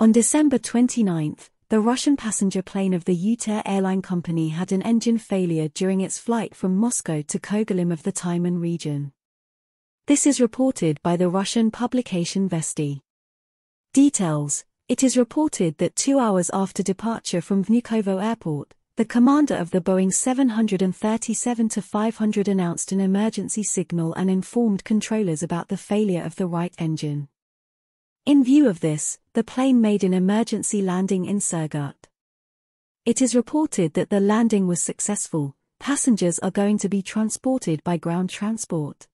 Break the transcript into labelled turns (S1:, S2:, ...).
S1: On December 29, the Russian passenger plane of the UTair airline company had an engine failure during its flight from Moscow to Kogalym of the Tyumen region. This is reported by the Russian publication Vesti. Details It is reported that two hours after departure from Vnukovo Airport, the commander of the Boeing 737-500 announced an emergency signal and informed controllers about the failure of the right engine. In view of this, the plane made an emergency landing in Surgut. It is reported that the landing was successful, passengers are going to be transported by ground transport.